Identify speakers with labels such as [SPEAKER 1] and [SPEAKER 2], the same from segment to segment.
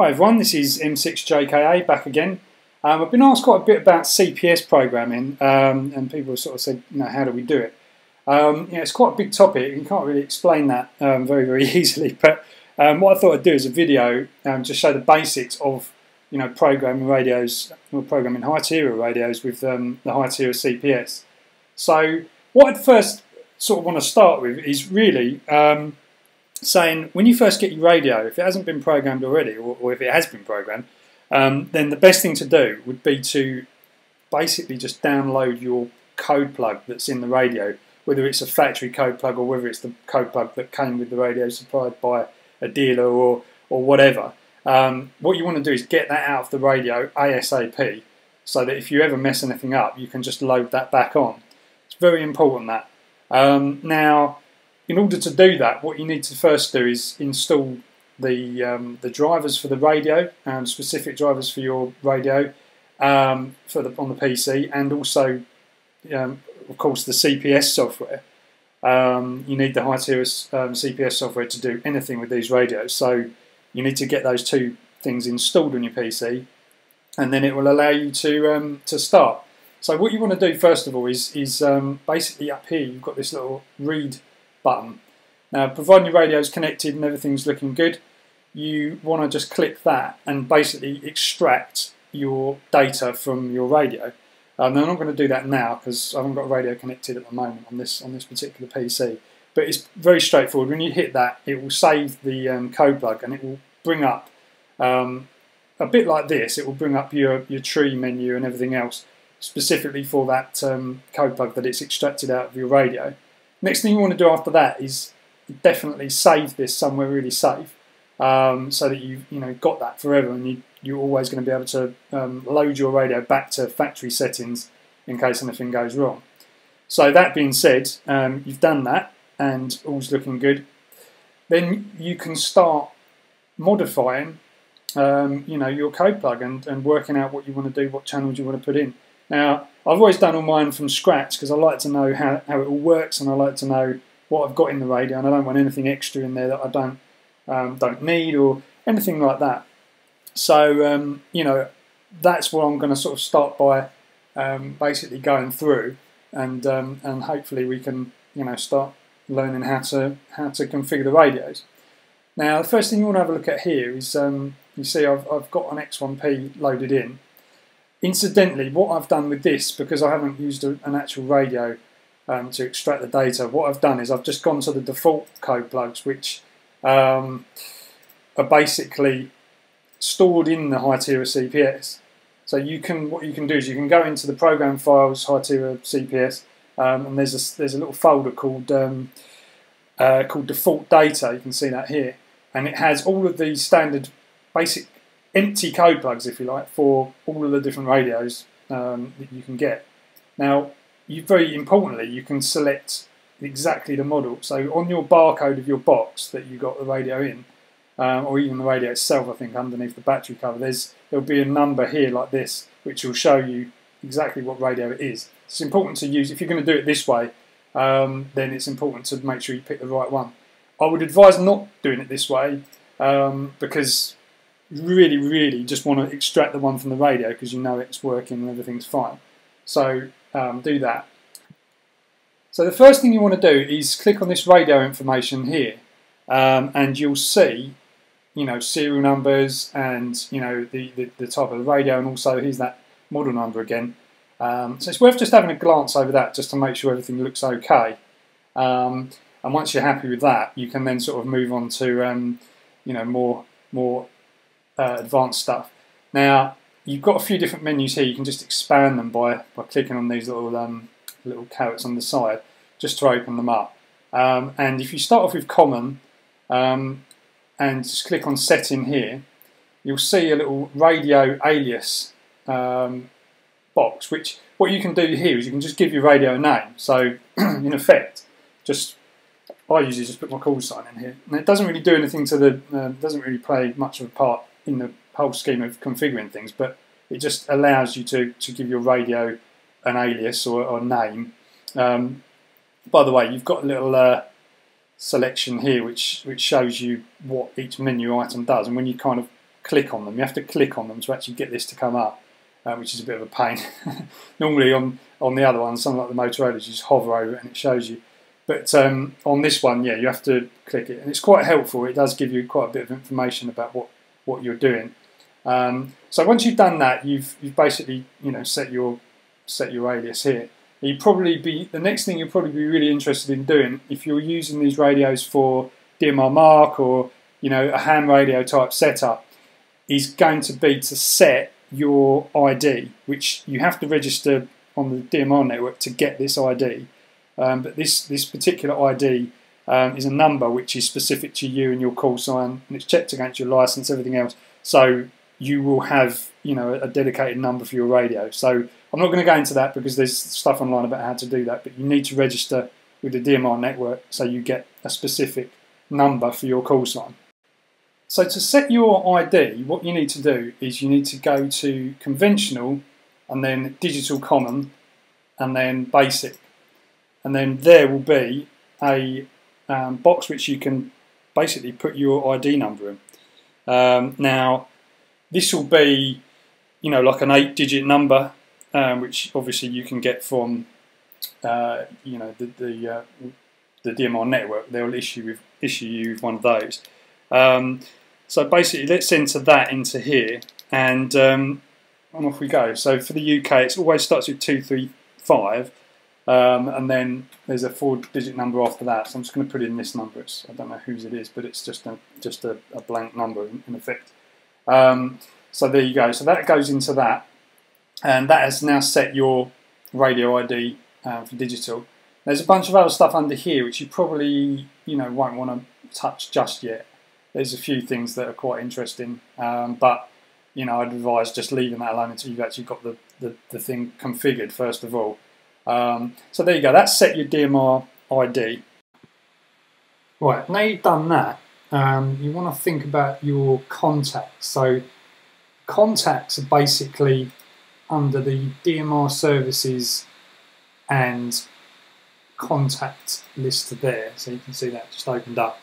[SPEAKER 1] Hi everyone, this is M6JKA back again. Um, I've been asked quite a bit about CPS programming um, and people sort of said, you know, how do we do it? Um, it's quite a big topic, and can't really explain that um, very, very easily, but um, what I thought I'd do is a video um, to show the basics of you know, programming radios, or programming Hytera radios with the Hytera CPS. So what I'd first sort of want to start with is really saying when you first get your radio, if it hasn't been programmed already, or, or if it has been programmed, um, then the best thing to do would be to basically just download your code plug that's in the radio, whether it's a factory code plug or whether it's the code plug that came with the radio supplied by a dealer or, or whatever. Um, what you want to do is get that out of the radio ASAP so that if you ever mess anything up, you can just load that back on. It's very important that. Um, now, in order to do that, what you need to first do is install the um, the drivers for the radio, um, specific drivers for your radio um, for the on the PC, and also, um, of course, the CPS software. Um, you need the Hytera um, CPS software to do anything with these radios. So you need to get those two things installed on your PC, and then it will allow you to to start. So what you want to do first of all is is basically up here you've got this little read button. Now, providing your radio is connected and everything's looking good, you want to just click that and basically extract your data from your radio. Um, I'm not going to do that now because I haven't got a radio connected at the moment on this on this particular PC. But it's very straightforward. When you hit that, it will save the um, code plug and it will bring up um, a bit like this. It will bring up your your tree menu and everything else specifically for that um, code plug that it's extracted out of your radio. Next thing you want to do after that is definitely save this somewhere really safe, um, so that you you know got that forever, and you you're always going to be able to um, load your radio back to factory settings in case anything goes wrong. So that being said, um, you've done that and all's looking good. Then you can start modifying, um, you know, your code plug and, and working out what you want to do, what channels you want to put in. Now, I've always done all mine from scratch because I like to know how, how it all works and I like to know what I've got in the radio and I don't want anything extra in there that I don't um, don't need or anything like that. So, um, you know, that's what I'm going to sort of start by um, basically going through and um, and hopefully we can, you know, start learning how to how to configure the radios. Now, the first thing you want to have a look at here is um, you see I've, I've got an X1P loaded in Incidentally, what I've done with this, because I haven't used a, an actual radio um, to extract the data, what I've done is I've just gone to the default code plugs, which um, are basically stored in the Hytera CPS. So you can, what you can do is you can go into the program files Hytera CPS, um, and there's a there's a little folder called um, uh, called default data. You can see that here, and it has all of the standard basic empty code plugs, if you like, for all of the different radios um, that you can get. Now, you, very importantly, you can select exactly the model. So on your barcode of your box that you got the radio in, um, or even the radio itself, I think underneath the battery cover, there's there'll be a number here like this, which will show you exactly what radio it is. It's important to use if you're going to do it this way. Um, then it's important to make sure you pick the right one. I would advise not doing it this way um, because really, really just want to extract the one from the radio because you know it's working and everything's fine. So um, do that. So the first thing you want to do is click on this radio information here um, and you'll see you know serial numbers and you know the, the, the, type of the radio and also here's that model number again. Um, so it's worth just having a glance over that just to make sure everything looks okay. Um, and once you're happy with that, you can then sort of move on to um, you know more more uh, advanced stuff. Now, you've got a few different menus here. You can just expand them by, by clicking on these little um, little carets on the side just to open them up. Um, and if you start off with common um, and just click on setting here, you'll see a little radio alias um, box, which what you can do here is you can just give your radio a name. So in effect, just I usually just put my call sign in here. And it doesn't really do anything to the, uh, doesn't really play much of a part in the whole scheme of configuring things, but it just allows you to, to give your radio an alias or, or name. Um, by the way, you've got a little uh, selection here which, which shows you what each menu item does, and when you kind of click on them. You have to click on them to actually get this to come up, uh, which is a bit of a pain. Normally on on the other one, something like the Motorola, you just hover over it and it shows you. But um, on this one, yeah, you have to click it, and it's quite helpful. It does give you quite a bit of information about what what you're doing. Um, so once you've done that, you've you've basically you know set your set your alias here. You probably be the next thing you'll probably be really interested in doing if you're using these radios for DMR-MARC or you know a ham radio type setup is going to be to set your ID, which you have to register on the DMR network to get this ID. Um, but this this particular ID um, is a number which is specific to you and your call sign, and it's checked against your license, everything else. So you will have you know a dedicated number for your radio. So I'm not going to go into that because there's stuff online about how to do that, but you need to register with the DMR network so you get a specific number for your call sign. So to set your ID, what you need to do is you need to go to conventional and then digital common and then basic. And then there will be a um, box which you can basically put your ID number in. Um, now, this will be, you know, like an eight-digit number, um, which obviously you can get from, uh, you know, the the, uh, the DMR network. They'll issue with, issue you with one of those. Um, so basically, let's enter that into here, and um, and off we go. So for the UK, it always starts with two three five. Um, and then there's a four-digit number after that. So I'm just going to put in this number. It's, I don't know whose it is, but it's just a just a, a blank number in, in effect. Um, so there you go. So that goes into that, and that has now set your radio ID uh, for digital. There's a bunch of other stuff under here which you probably you know won't want to touch just yet. There's a few things that are quite interesting, um, but you know I'd advise just leaving that alone until you've actually got the, the, the thing configured first of all. Um, so there you go, that's set your DMR ID. Right, now you've done that, um, you want to think about your contacts. So contacts are basically under the DMR services and contact list there. So you can see that just opened up.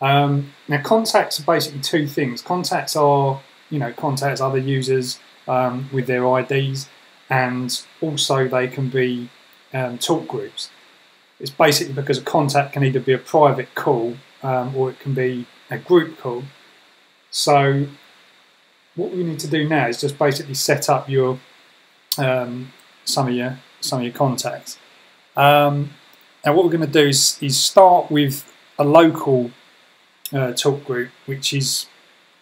[SPEAKER 1] Um, now contacts are basically two things. Contacts are, you know, contacts other users um, with their IDs and also they can be um, talk groups. It's basically because a contact can either be a private call um, or it can be a group call. So what we need to do now is just basically set up your um, some of your some of your contacts. Um, now what we're going to do is, is start with a local uh, talk group, which is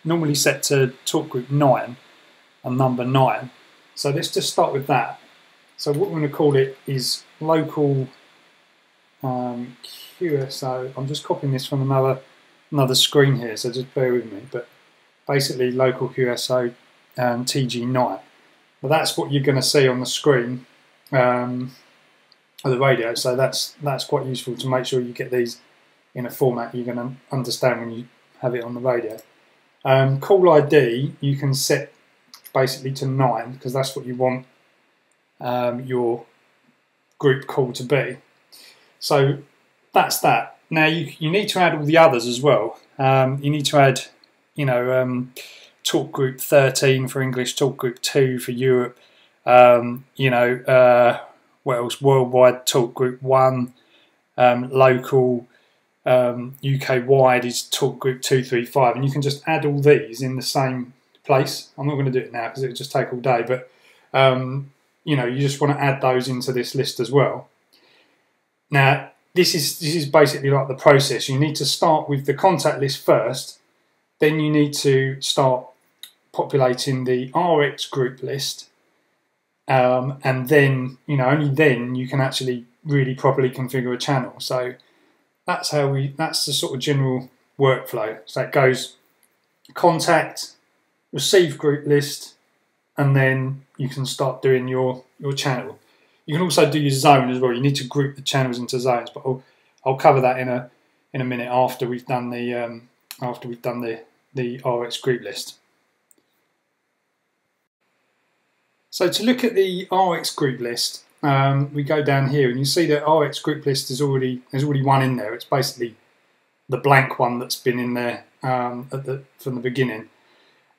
[SPEAKER 1] normally set to talk group 9 and number 9. So let's just start with that. So what we're going to call it is local um, QSO. I'm just copying this from another another screen here, so just bear with me. But basically local QSO um, TG9. Well, that's what you're going to see on the screen um, of the radio. So that's that's quite useful to make sure you get these in a format you're going to understand when you have it on the radio. Um, call ID you can set basically to nine because that's what you want um, your group call to be. So that's that. Now you you need to add all the others as well. Um, you need to add, you know, um, talk group 13 for English, talk group 2 for Europe. Um, you know, uh, what else? Worldwide talk group 1, um, local um, UK wide is talk group 235, and you can just add all these in the same place. I'm not going to do it now because it would just take all day, but um, you know, you just want to add those into this list as well. Now, this is this is basically like the process. You need to start with the contact list first, then you need to start populating the RX group list, um, and then you know only then you can actually really properly configure a channel. So that's how we that's the sort of general workflow. So it goes contact, receive group list, and then you can start doing your your channel. You can also do your zone as well. You need to group the channels into zones, but I'll, I'll cover that in a in a minute after we've done the um, after we've done the the RX group list. So to look at the RX group list, um, we go down here and you see that RX group list is already there's already one in there. It's basically the blank one that's been in there um, the, from the beginning.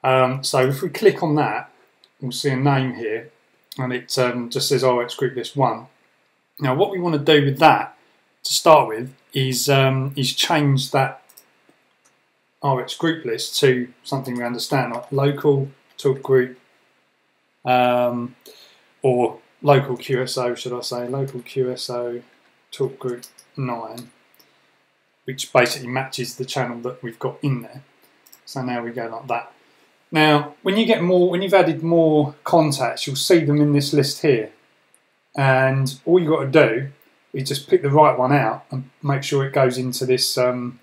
[SPEAKER 1] Um, so if we click on that, we'll see a name here, and it um, just says RX Group List 1. Now what we want to do with that, to start with, is, um, is change that RX Group List to something we understand, like local talk group, um, or local QSO, should I say, local QSO talk group 9, which basically matches the channel that we've got in there. So now we go like that. Now, when you get more, when you've added more contacts, you'll see them in this list here. And all you've got to do is just pick the right one out and make sure it goes into this, um,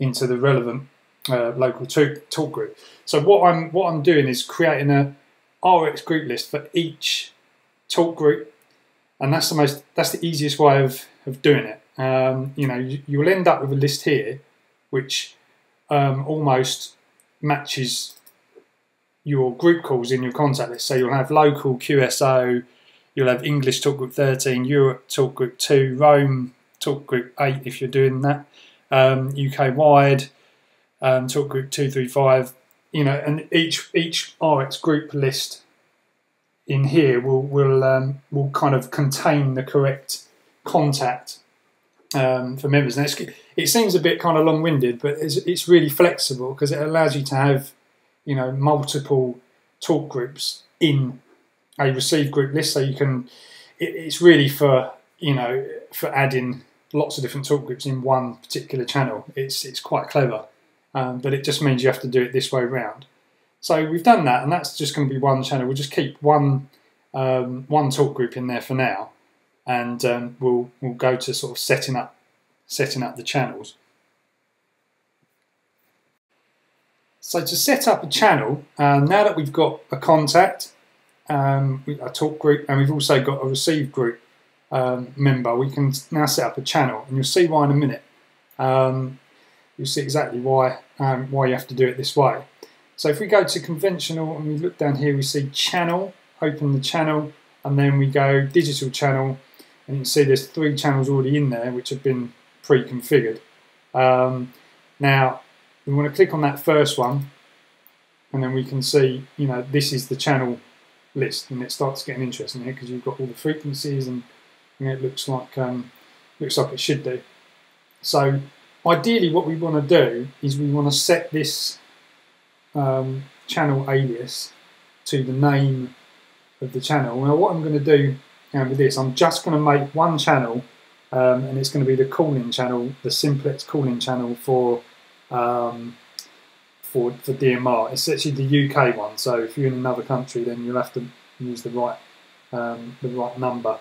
[SPEAKER 1] into the relevant uh, local talk, talk group. So what I'm what I'm doing is creating a RX group list for each talk group, and that's the most that's the easiest way of of doing it. Um, you know, you, you'll end up with a list here, which um, almost matches your group calls in your contact list. So you'll have local QSO, you'll have English Talk Group 13, Europe Talk Group 2, Roam Talk Group 8 if you're doing that, um, UK wide um, Talk Group 235, you know, and each each RX group list in here will will um, will kind of contain the correct contact um, for members. And it seems a bit kind of long-winded, but it's, it's really flexible because it allows you to have you know multiple talk groups in a received group list, so you can. It, it's really for you know for adding lots of different talk groups in one particular channel. It's it's quite clever, um, but it just means you have to do it this way round. So we've done that, and that's just going to be one channel. We'll just keep one um, one talk group in there for now, and um, we'll we'll go to sort of setting up setting up the channels. So to set up a channel, uh, now that we've got a contact, um, a talk group, and we've also got a receive group um, member, we can now set up a channel, and you'll see why in a minute. Um, you'll see exactly why um, why you have to do it this way. So if we go to conventional and we look down here, we see channel, open the channel, and then we go digital channel, and you can see there's three channels already in there which have been pre-configured. Um, now we want to click on that first one and then we can see, you know, this is the channel list and it starts getting interesting here because you've got all the frequencies and you know, it looks like um, looks like it should do. So ideally what we want to do is we want to set this um, channel alias to the name of the channel. Now what I'm going to do um, with this, I'm just going to make one channel um, and it's going to be the calling channel, the simplex calling channel for um, for for DMR. It's actually the UK one, so if you're in another country, then you'll have to use the right um, the right number.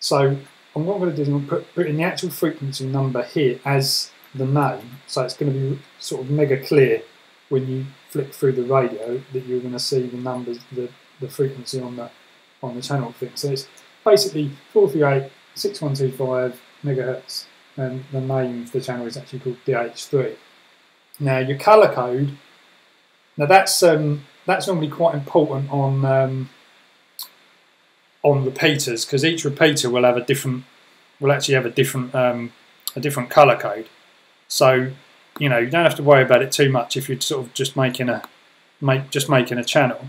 [SPEAKER 1] So what I'm going to do is I'm going to put, put in the actual frequency number here as the name, so it's going to be sort of mega clear when you flick through the radio that you're going to see the numbers, the, the frequency on the on the channel thing. So it's basically 438, 6125 megahertz, and the name of the channel is actually called DH3. Now your color code, now that's um, that's normally quite important on um, on repeaters because each repeater will have a different will actually have a different um, a different color code. So you know you don't have to worry about it too much if you're sort of just making a make just making a channel.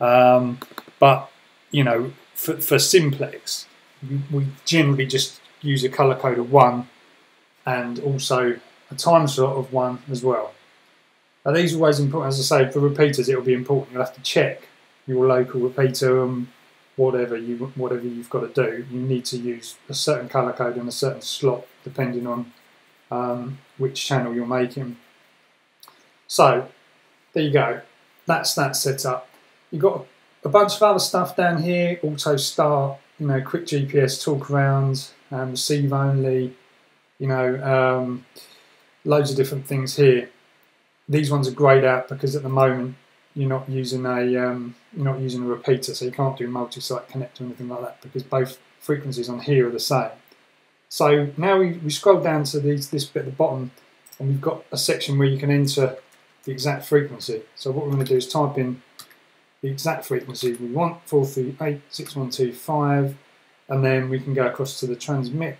[SPEAKER 1] Um, but you know for, for simplex we generally just use a color code of one and also a time slot of one as well. Now these are always important, as I say, for repeaters it will be important. You'll have to check your local repeater and whatever you whatever you've got to do. You need to use a certain colour code and a certain slot depending on um, which channel you're making. So there you go. That's that set up. You've got a bunch of other stuff down here. Auto start, you know, quick GPS talk around, um, receive only, you know. Um, loads of different things here. These ones are greyed out because at the moment you're not using a um, you're not using a repeater, so you can't do multi-site connect or anything like that because both frequencies on here are the same. So now we, we scroll down to these, this bit at the bottom and we've got a section where you can enter the exact frequency. So what we're going to do is type in the exact frequency we want, 4386125, and then we can go across to the transmit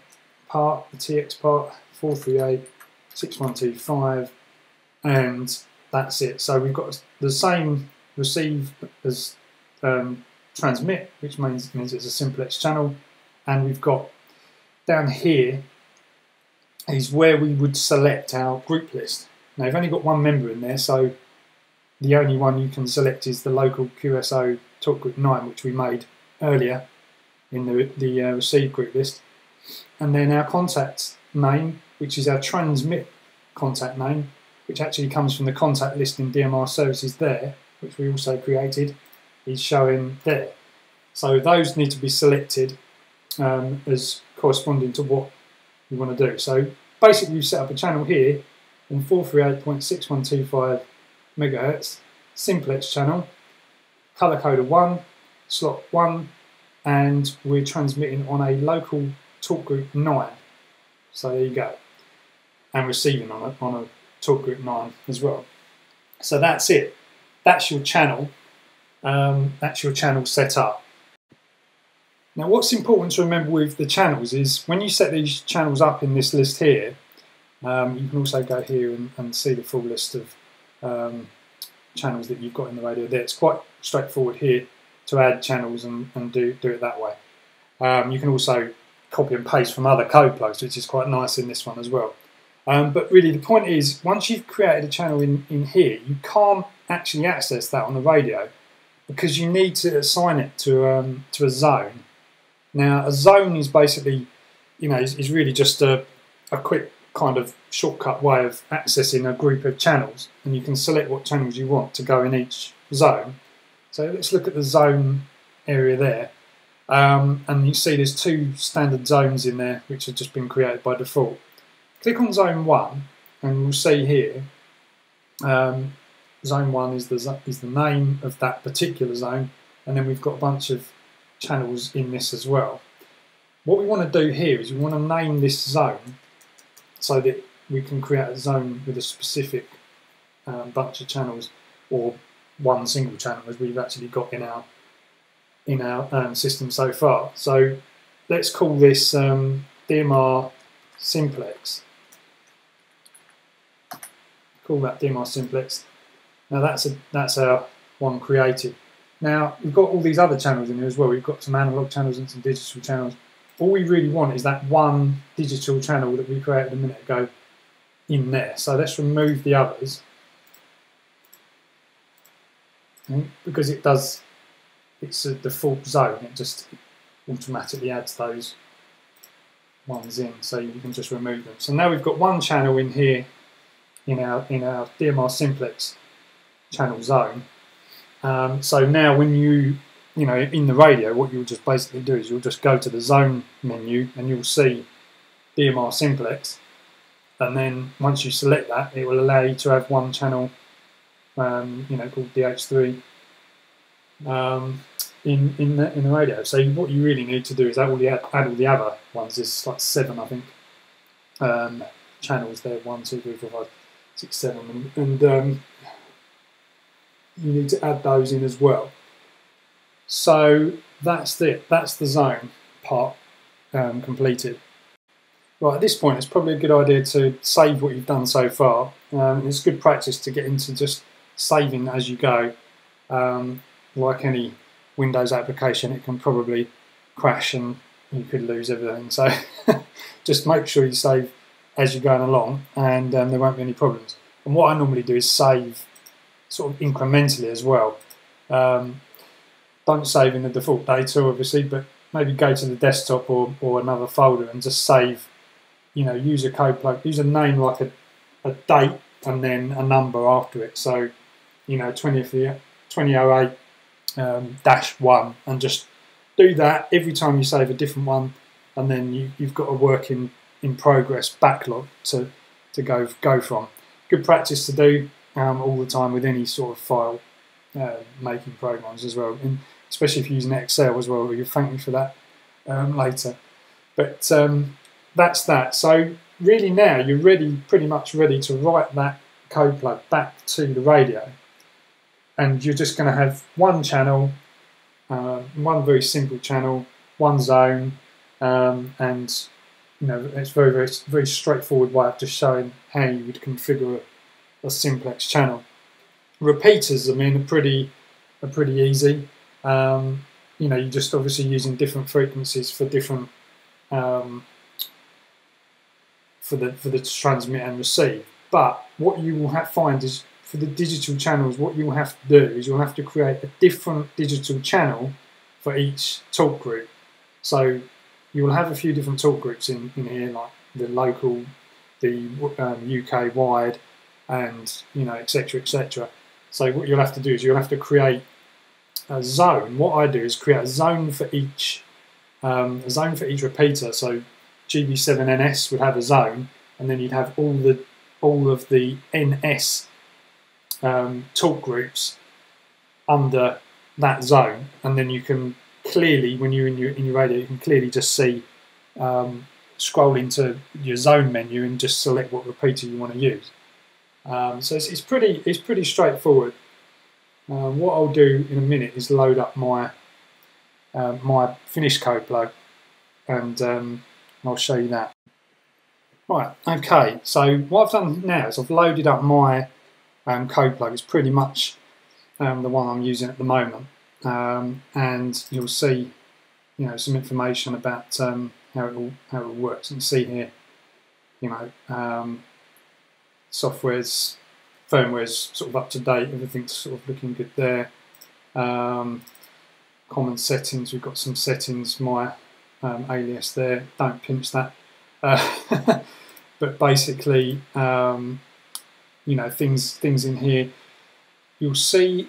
[SPEAKER 1] part, the TX part, 438 6125 and that's it. So we've got the same receive as um, transmit, which means, means it's a simplex channel. And we've got down here is where we would select our group list. Now, you've only got one member in there, so the only one you can select is the local QSO talk group 9, which we made earlier in the, the uh, receive group list. And then our contact name, which is our transmit contact name, which actually comes from the contact list in DMR services there, which we also created, is showing there. So those need to be selected um, as corresponding to what you want to do. So basically you set up a channel here in 438.6125 megahertz, simplex channel, color code of 1, slot 1, and we're transmitting on a local talk group 9. So there you go. And receiving on a, on a talk group 9 as well. So that's it. That's your channel. Um, that's your channel set up. Now what's important to remember with the channels is when you set these channels up in this list here, um, you can also go here and, and, see the full list of um, channels that you've got in the radio there. It's quite straightforward here to add channels and, and do, do it that way. Um, you can also copy and paste from other code plugs, which is quite nice in this one as well. Um, but really the point is, once you've created a channel in, in here, you can't actually access that on the radio because you need to assign it to, um, to a zone. Now, a zone is basically, you know, is, is really just a, a quick kind of shortcut way of accessing a group of channels and you can select what channels you want to go in each zone. So let's look at the zone area there. Um, and you see there's two standard zones in there which have just been created by default. Click on zone 1 and we'll see here um, zone 1 is the, is the name of that particular zone and then we've got a bunch of channels in this as well. What we want to do here is we want to name this zone so that we can create a zone with a specific um, bunch of channels or one single channel as we've actually got in our in our um, system so far. So let's call this um, DMR simplex. Call that DMR simplex. Now that's a that's our one created. Now we've got all these other channels in here as well. We've got some analog channels and some digital channels all we really want is that one digital channel that we created a minute ago in there. So let's remove the others. Hmm? because it does, it's a default zone, it just automatically adds those ones in, so you can just remove them. So now we've got one channel in here in our in our DMR simplex channel zone. Um, so now when you you know, in the radio, what you'll just basically do is you'll just go to the zone menu and you'll see DMR simplex. And then once you select that, it will allow you to have one channel, um, you know, called DH3 um, in in the in the radio. So what you really need to do is add all the add, all the other ones. There's like seven, I think, um, channels there. One, two, three, four, five, six, seven, and, and um, you need to add those in as well. So that's it. That's the zone part um, completed. Right, at this point, it's probably a good idea to save what you've done so far. Um, it's good practice to get into just saving as you go. Um, like any Windows application, it can probably crash and you could lose everything. So just make sure you save as you're going along and um, there won't be any problems. And what I normally do is save sort of incrementally as well. Um, don't save in the default data, obviously, but maybe go to the desktop or, or another folder and just save, you know, use a code plug, use a name like a, a date and then a number after it. So, you know, 20th, 2008 um, dash one, and just do that every time you save a different one, and then you, you've got a work in, progress backlog to, to go, go from. Good practice to do um, all the time with any sort of file uh, making programs as well, and especially if you're using Excel as well. You'll thank me for that um, later. But um, that's that. So really now you're ready, pretty much ready to write that code plug back to the radio, and you're just going to have one channel, uh, one very simple channel, one zone, um, and you know it's very very very straightforward way of just showing how you would configure a, simplex channel. repeaters, I mean, are pretty are pretty easy. Um, you know, you're just obviously using different frequencies for different um, for the for the transmit and receive. But what you will have, find is for the digital channels, what you'll have to do is you'll have to create a different digital channel for each talk group. So you will have a few different talk groups in, in here, like the local, the um, UK wide, and you know, etc., etc. So what you'll have to do is you'll have to create a zone. What I do is create a zone for each um, a zone for each repeater. So GB7NS would have a zone, and then you'd have all the all of the NS um, talk groups under that zone, and then you can clearly, when you're in your in your radio, you can clearly just see um, scroll into your zone menu and just select what repeater you want to use. Um, so it's, it's, pretty it's pretty straightforward. Uh, what I'll do in a minute is load up my uh, my finished code plug, and um, I'll show you that. Right, okay, so what I've done now is I've loaded up my um, code plug. It's pretty much um, the one I'm using at the moment. Um, and you'll see you know, some information about um, how, it all, how it all works. And see here, you know, um, software's, firmware's sort of up to date, everything's sort of looking good there. Um, common settings, we've got some settings, my alias there, don't pinch that. Uh, but basically, um, you know, things things in here. You'll see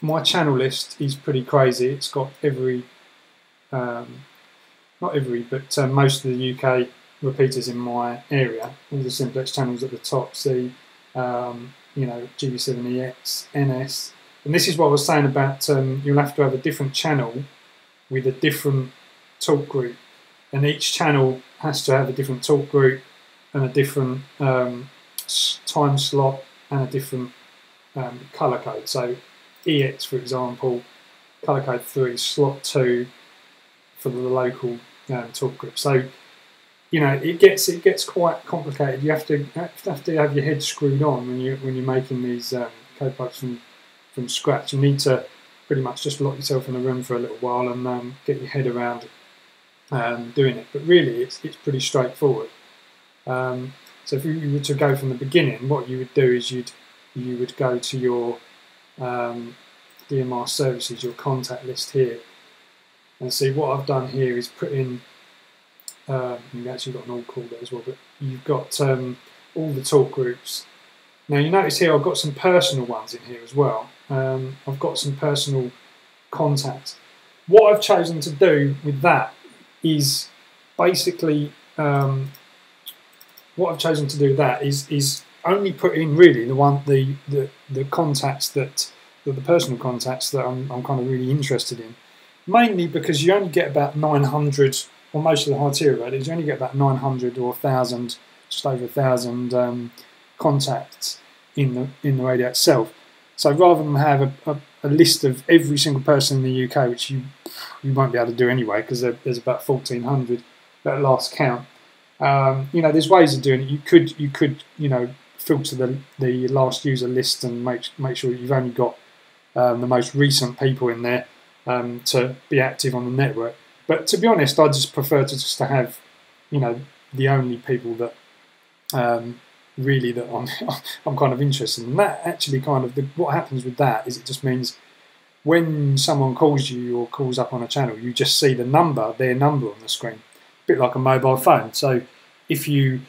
[SPEAKER 1] my channel list is pretty crazy. It's got every, um, not every, but uh, most of the UK repeaters in my area. All the simplex channels at the top. See, um, you know, GB7EX, NS, and this is what I was saying about um, you'll have to have a different channel with a different talk group, and each channel has to have a different talk group and a different um, time slot and a different um, color code. So EX, for example, color code 3, slot 2 for the local um, talk group. So, you know, it gets it gets quite complicated. You have to have to have your head screwed on when you when you're making these um, code pipes from from scratch. You need to pretty much just lock yourself in a room for a little while and um, get your head around um, doing it. But really, it's it's pretty straightforward. Um, so if you were to go from the beginning, what you would do is you'd you would go to your um, DMR services, your contact list here, and see what I've done here is put in. Uh, you've actually got an all call there as well, but you've got um, all the talk groups. Now you notice here I've got some personal ones in here as well. Um, I've got some personal contacts. What I've chosen to do with that is basically um, what I've chosen to do that is is only put in really the one the the, the contacts that the, the personal contacts that I'm, I'm kind of really interested in. Mainly because you only get about 900, or most of the Hytera radios, you only get about 900 or 1,000, just over 1,000 um, contacts in the in the radio itself. So rather than have a, a, a, list of every single person in the UK, which you you won't be able to do anyway, because there, there's about 1,400 at last count, um, you know, there's ways of doing it. You could, you could, you know, filter the the last user list and make make sure you've only got um, the most recent people in there um, to be active on the network. But to be honest, I just prefer to just to have, you know, the only people that um, really that I'm I'm kind of interested in. And that actually kind of the, what happens with that is it just means when someone calls you or calls up on a channel, you just see the number, their number on the screen a bit like a mobile phone. So if you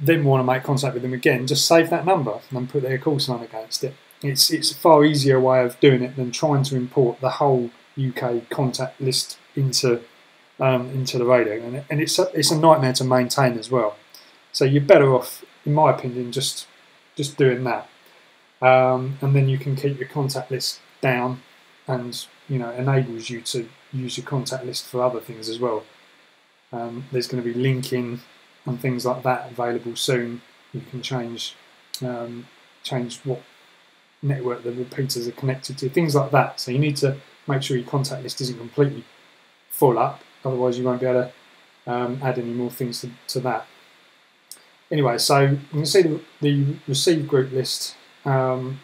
[SPEAKER 1] then want to make contact with them again, just save that number and put their call sign against it. It's it's a far easier way of doing it than trying to import the whole UK contact list into um, into the radio, and, and it's a, it's a nightmare to maintain as well. So you're better off, in my opinion, just just doing that, um, and then you can keep your contact list down, and you know enables you to use your contact list for other things as well. Um, there's going to be linking and things like that available soon. You can change um, change what network the repeaters are connected to, things like that. So you need to make sure your contact list isn't completely full up, otherwise you won't be able to um, add any more things to, to, that. Anyway, so you can see the, the receive group list. Um,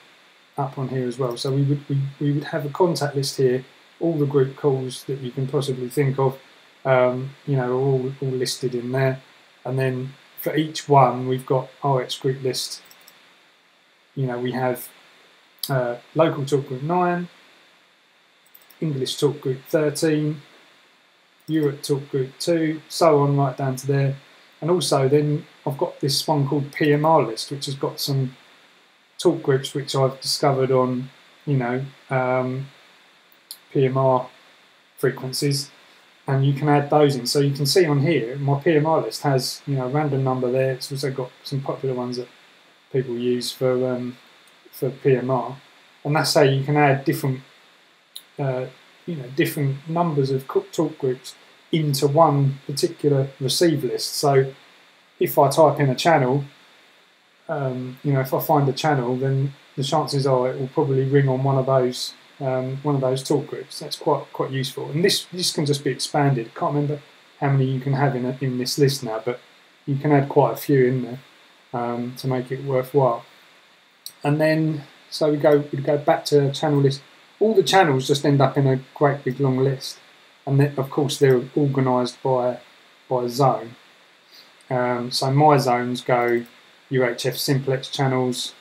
[SPEAKER 1] up on here as well. So we would we, we would have a contact list here, all the group calls that you can possibly think of, um, you know, all all listed in there, and then for each one we've got RX group list. You know, we have uh, local talk group nine, English talk group thirteen, Europe talk group two, so on right down to there, and also then I've got this one called PMR list, which has got some talk groups which I've discovered on, you know, um, PMR frequencies, and you can add those in. So you can see on here, my PMR list has, you know, a random number there. It's also got some popular ones that people use for um, for PMR, and that's how you can add different, uh, you know, different numbers of talk groups into one particular receive list. So if I type in a channel um, you know, if I find a channel, then the chances are it will probably ring on one of those um, one of those talk groups. That's quite quite useful. And this this can just be expanded. Can't remember how many you can have in a, in this list now, but you can add quite a few in there um, to make it worthwhile. And then so we go we go back to channel list. All the channels just end up in a great big long list, and then of course they're organised by by zone. Um, so my zones go UHF simplex channels,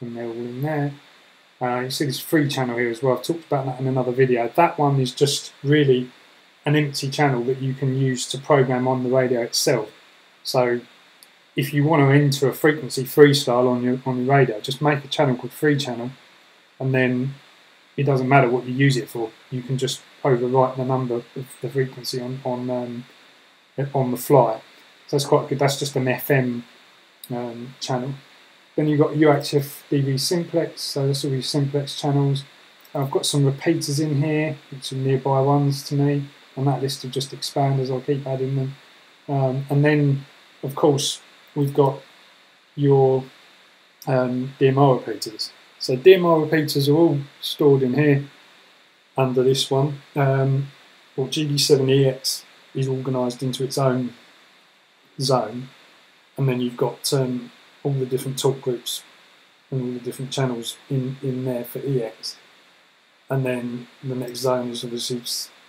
[SPEAKER 1] and they're all in there. Uh, you see this free channel here as well. I've talked about that in another video. That one is just really an empty channel that you can use to program on the radio itself. So if you want to enter a frequency freestyle on your on your radio, just make a channel called free channel, and then it doesn't matter what you use it for. You can just overwrite the number of the frequency on on um, on the fly. So that's quite good. That's just an FM um, channel. Then you've got UHF DV simplex, so this will be simplex channels. I've got some repeaters in here, which are nearby ones to me, and that list will just expand as I keep adding them. Um, and then, of course, we've got your um, DMR repeaters. So DMR repeaters are all stored in here under this one. Um, well, GB7EX is organised into its own zone, and then you've got um, all the different talk groups and all the different channels in, in there for EX. And then the next zone is obviously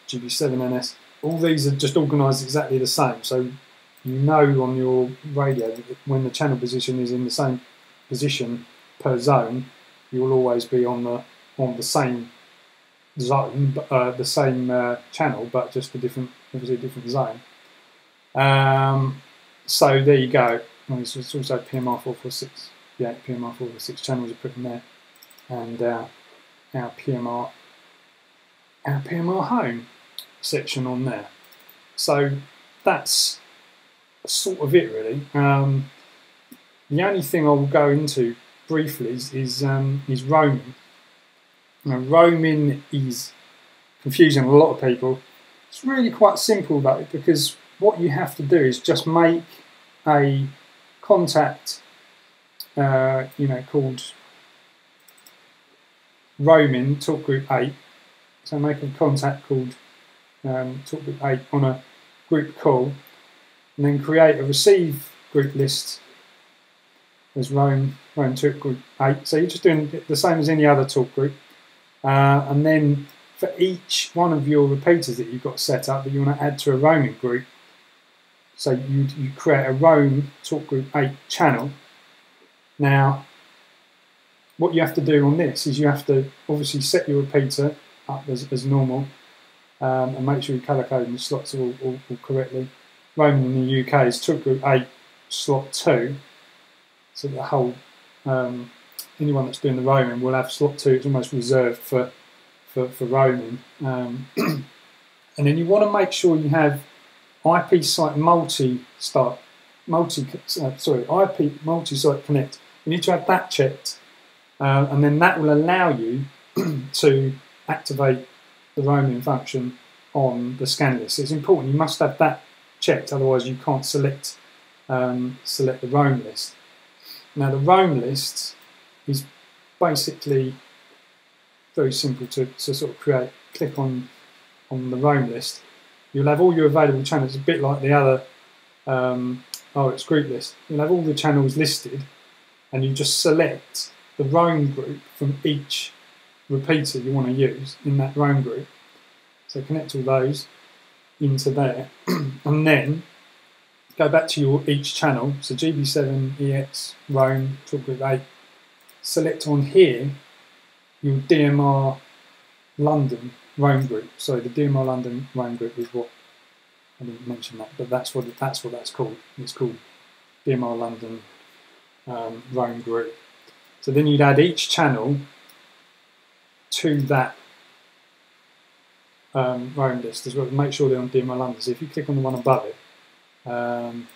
[SPEAKER 1] GB7NS. All these are just organised exactly the same, so you know on your radio when the channel position is in the same position per zone, you will always be on the on the same zone, uh, the same uh, channel, but just a different, obviously a different zone. Um, so there you go. It's also PMR446. Yeah, PMR446 channels are put in there. And uh, our PMR, our PMR home section on there. So that's sort of it really. Um, the only thing I will go into briefly is is, um, is roaming. Now, roaming is confusing a lot of people. It's really quite simple though because what you have to do is just make a contact, uh, you know, called roaming talk group 8. So make a contact called um, talk group 8 on a group call and then create a receive group list as roam, roam talk group 8. So you're just doing the same as any other talk group. Uh, and then for each one of your repeaters that you've got set up that you want to add to a roaming group, so you, you create a roam talk group 8 channel. Now, what you have to do on this is you have to obviously set your repeater up as, as normal um, and make sure your colour code and the slots all, all, all correctly. Roaming in the UK is talk group 8 slot 2. So the whole, um, anyone that's doing the roaming will have slot 2. It's almost reserved for, for, for roaming. Um, and then you want to make sure you have IP site multi start multi uh, sorry IP multi site connect. You need to have that checked, uh, and then that will allow you to activate the roaming function on the scan list. It's important. You must have that checked, otherwise you can't select um, select the roam list. Now the roam list is basically very simple to, to sort of create. Click on on the roam list you'll have all your available channels, a bit like the other um, RX group list. You'll have all the channels listed, and you just select the roam group from each repeater you want to use in that roam group. So connect all those into there, and then go back to your each channel. So GB7, EX, roam, talk group 8. Select on here your DMR London roam group. So the DMR London roam group is what I didn't mention that, but that's what that's what that's called. It's called DMR London um, roam group. So then you'd add each channel to that um, roam list as well. Make sure they're on DMR London. So if you click on the one above it, um,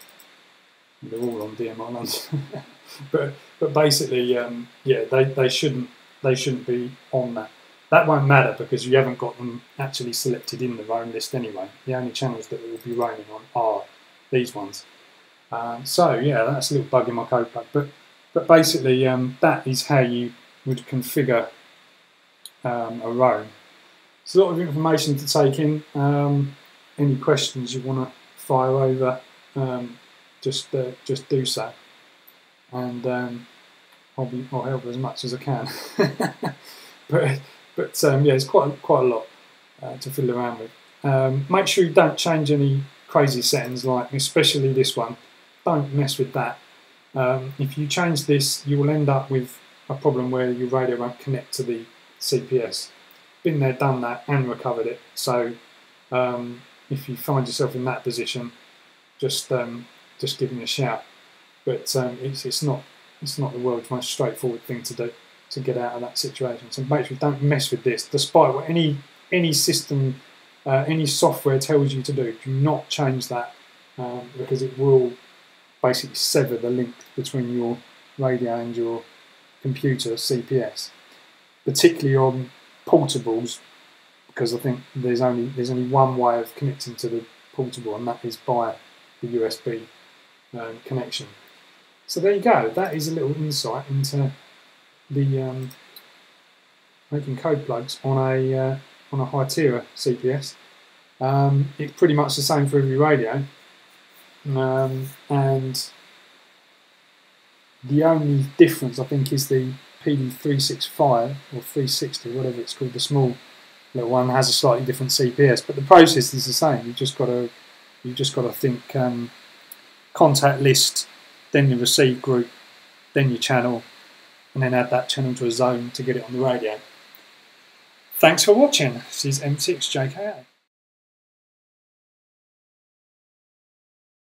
[SPEAKER 1] they're all on DMR London. but but basically, um, yeah, they, they shouldn't they shouldn't be on that. That won't matter because you haven't got them actually selected in the roam list anyway. The only channels that we'll be roaming on are these ones. Um, so yeah, that's a little bug in my code. But but basically, um, that is how you would configure um, a roam. It's a lot of information to take in. Um, any questions you want to fire over, um, just uh, just do so, and um, I'll be I'll help as much as I can. but but um, yeah, it's quite quite a lot uh, to fiddle around with. Um, make sure you don't change any crazy settings, like especially this one. Don't mess with that. Um, if you change this, you will end up with a problem where your radio won't connect to the CPS. Been there, done that, and recovered it. So um, if you find yourself in that position, just um, just give me a shout. But um, it's it's not it's not the world's most straightforward thing to do to get out of that situation. So make sure don't mess with this, despite what any any system, uh, any software tells you to do. Do not change that um, because it will basically sever the link between your radio and your computer CPS, particularly on portables, because I think there's only there's only one way of connecting to the portable, and that is by the USB um, connection. So there you go. That is a little insight into the um, making code plugs on a uh, on a Hytera CPS. Um, it's pretty much the same for every radio, um, and the only difference I think is the PD365 or 360, whatever it's called, the small little one has a slightly different CPS, but the process is the same. You've just got to you just got to think um, contact list, then your receive group, then your channel, and then add that channel to a zone to get it on the radio. Thanks for watching. This is M6JKA.